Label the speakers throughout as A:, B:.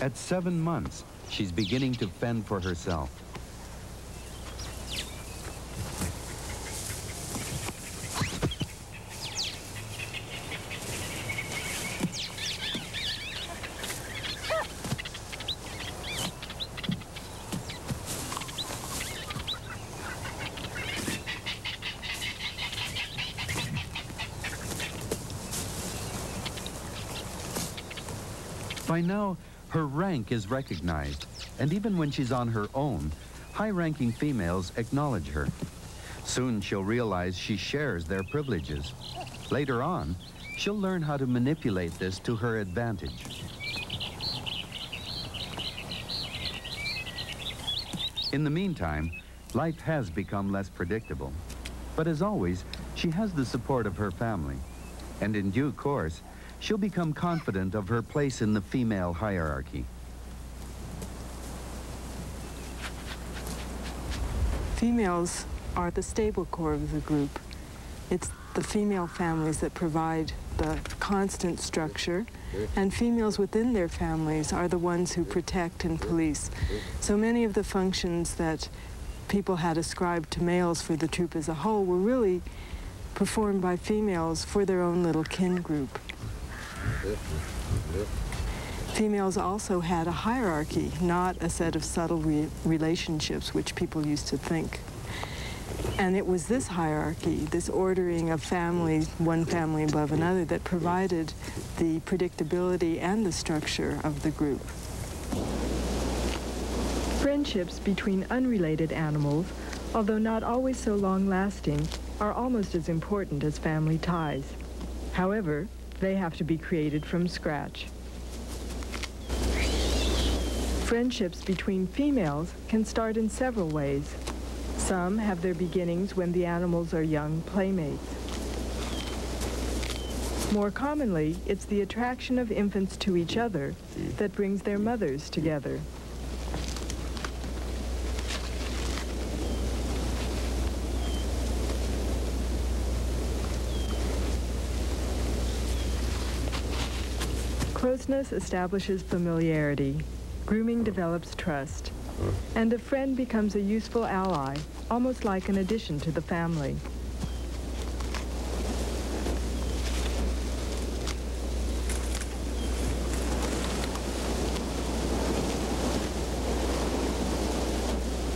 A: At seven months, she's beginning to fend for herself. By now, her rank is recognized, and even when she's on her own, high-ranking females acknowledge her. Soon she'll realize she shares their privileges. Later on, she'll learn how to manipulate this to her advantage. In the meantime, life has become less predictable. But as always, she has the support of her family. And in due course, she'll become confident of her place in the female hierarchy.
B: Females are the stable core of the group. It's the female families that provide the constant structure, and females within their families are the ones who protect and police. So many of the functions that people had ascribed to males for the troop as a whole were really performed by females for their own little kin group. Females also had a hierarchy, not a set of subtle re relationships which people used to think. And it was this hierarchy, this ordering of families, one family above another, that provided the predictability and the structure of the group.
C: Friendships between unrelated animals, although not always so long-lasting, are almost as important as family ties. However, they have to be created from scratch. Friendships between females can start in several ways. Some have their beginnings when the animals are young playmates. More commonly, it's the attraction of infants to each other that brings their mothers together. Closeness establishes familiarity. Grooming develops trust. And a friend becomes a useful ally, almost like an addition to the family.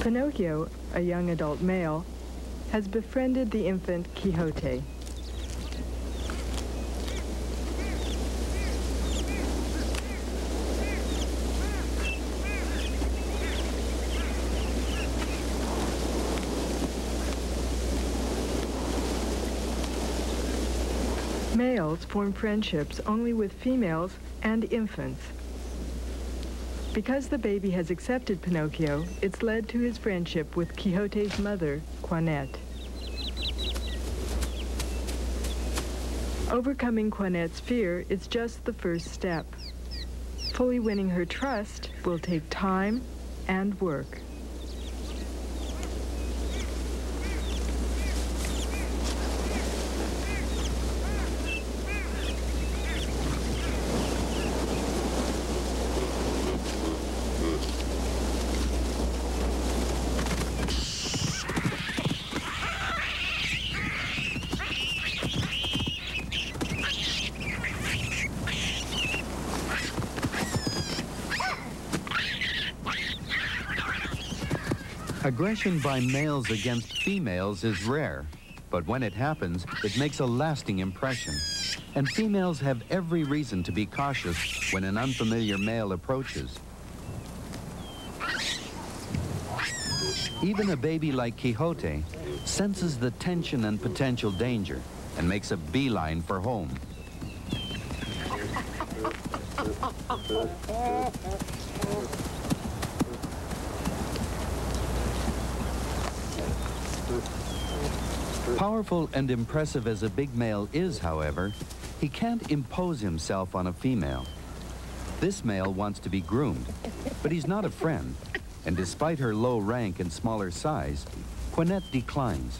C: Pinocchio, a young adult male, has befriended the infant Quixote. Males form friendships only with females and infants. Because the baby has accepted Pinocchio, it's led to his friendship with Quixote's mother, Juanette. Overcoming Juanette's fear is just the first step. Fully winning her trust will take time and work.
A: Aggression by males against females is rare, but when it happens, it makes a lasting impression. And females have every reason to be cautious when an unfamiliar male approaches. Even a baby like Quixote senses the tension and potential danger and makes a beeline for home. Powerful and impressive as a big male is, however, he can't impose himself on a female. This male wants to be groomed, but he's not a friend, and despite her low rank and smaller size, Quinette declines.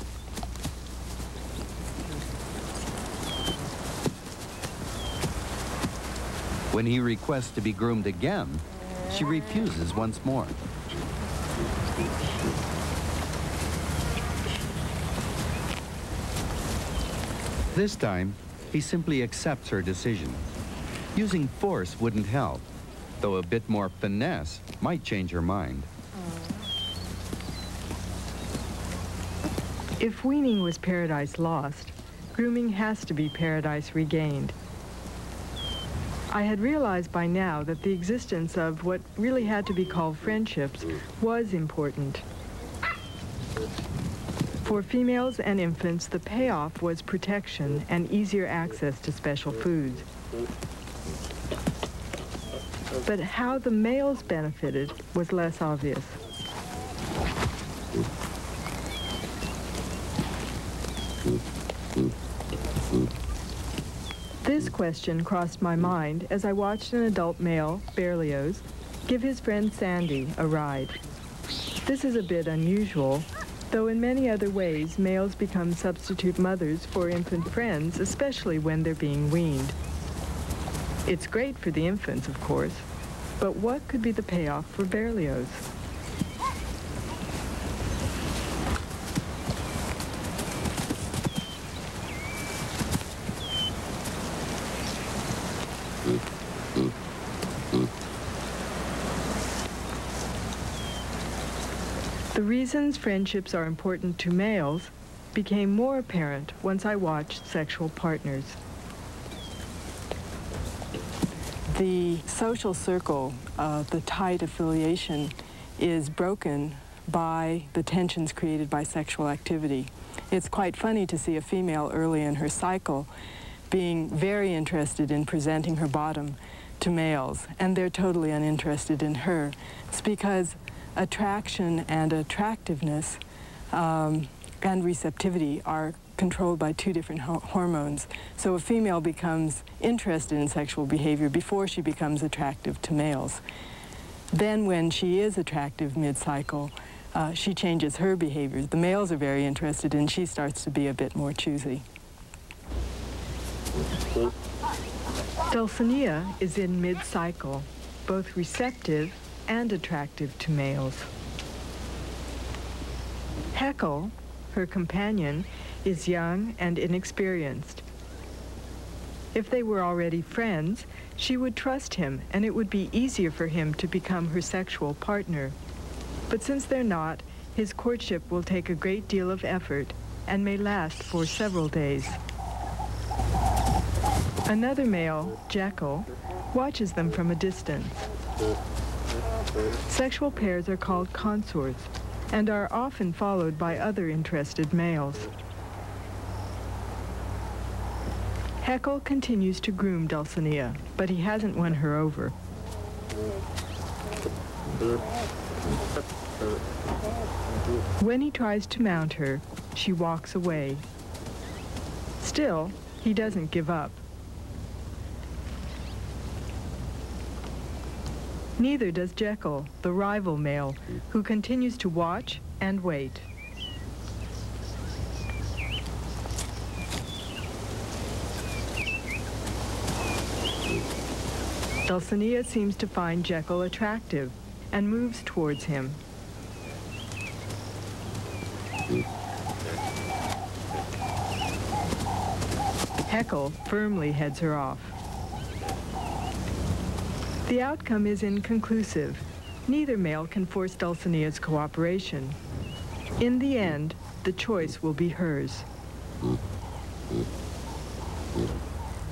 A: When he requests to be groomed again, she refuses once more. This time, he simply accepts her decision. Using force wouldn't help, though a bit more finesse might change her mind.
C: If weaning was paradise lost, grooming has to be paradise regained. I had realized by now that the existence of what really had to be called friendships was important. For females and infants, the payoff was protection and easier access to special foods. But how the males benefited was less obvious. This question crossed my mind as I watched an adult male, Berlioz, give his friend Sandy a ride. This is a bit unusual, though in many other ways males become substitute mothers for infant friends, especially when they're being weaned. It's great for the infants, of course, but what could be the payoff for Berlioz? The reasons friendships are important to males became more apparent once I watched sexual partners.
B: The social circle, uh, the tight affiliation, is broken by the tensions created by sexual activity. It's quite funny to see a female early in her cycle being very interested in presenting her bottom to males, and they're totally uninterested in her. It's because attraction and attractiveness um, and receptivity are controlled by two different ho hormones. So a female becomes interested in sexual behavior before she becomes attractive to males. Then when she is attractive mid-cycle, uh, she changes her behaviors. The males are very interested and she starts to be a bit more choosy.
C: Dulcinea is in mid-cycle, both receptive and attractive to males. Haeckel, her companion, is young and inexperienced. If they were already friends, she would trust him and it would be easier for him to become her sexual partner. But since they're not, his courtship will take a great deal of effort and may last for several days. Another male, Jekyll, watches them from a distance. Sexual pairs are called consorts and are often followed by other interested males. Haeckel continues to groom Dulcinea, but he hasn't won her over. When he tries to mount her, she walks away. Still, he doesn't give up. Neither does Jekyll, the rival male, who continues to watch and wait. Dulcinea seems to find Jekyll attractive and moves towards him. Heckle firmly heads her off. The outcome is inconclusive. Neither male can force Dulcinea's cooperation. In the end, the choice will be hers.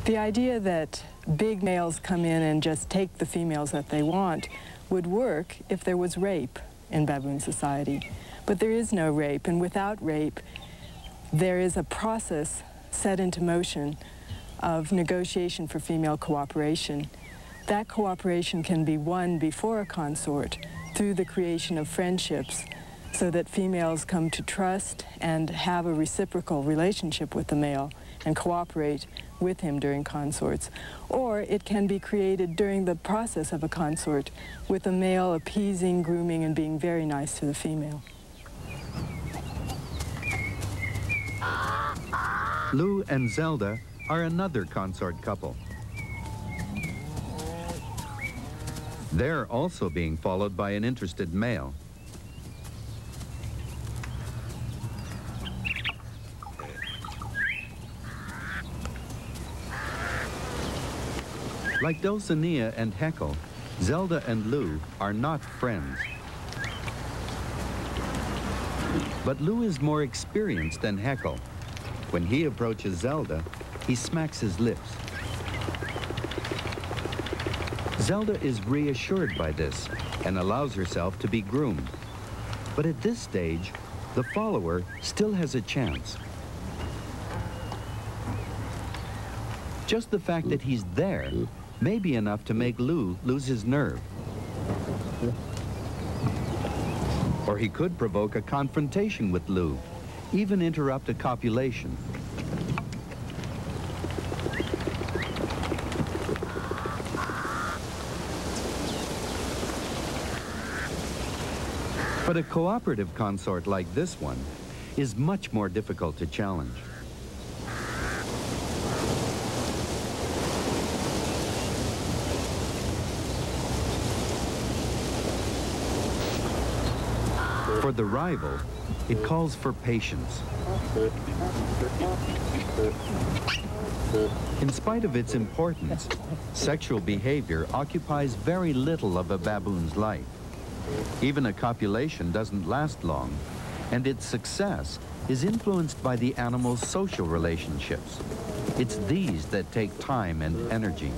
B: The idea that big males come in and just take the females that they want would work if there was rape in baboon society. But there is no rape, and without rape, there is a process set into motion of negotiation for female cooperation. That cooperation can be won before a consort through the creation of friendships so that females come to trust and have a reciprocal relationship with the male and cooperate with him during consorts. Or it can be created during the process of a consort with the male appeasing, grooming, and being very nice to the female.
A: Lou and Zelda are another consort couple. They're also being followed by an interested male. Like Dulcinea and Haeckel, Zelda and Lou are not friends. But Lou is more experienced than Haeckel. When he approaches Zelda, he smacks his lips. Zelda is reassured by this and allows herself to be groomed. But at this stage, the follower still has a chance. Just the fact that he's there may be enough to make Lou lose his nerve. Or he could provoke a confrontation with Lou, even interrupt a copulation. But a cooperative consort like this one is much more difficult to challenge. For the rival, it calls for patience. In spite of its importance, sexual behavior occupies very little of a baboon's life. Even a copulation doesn't last long, and its success is influenced by the animal's social relationships. It's these that take time and energy.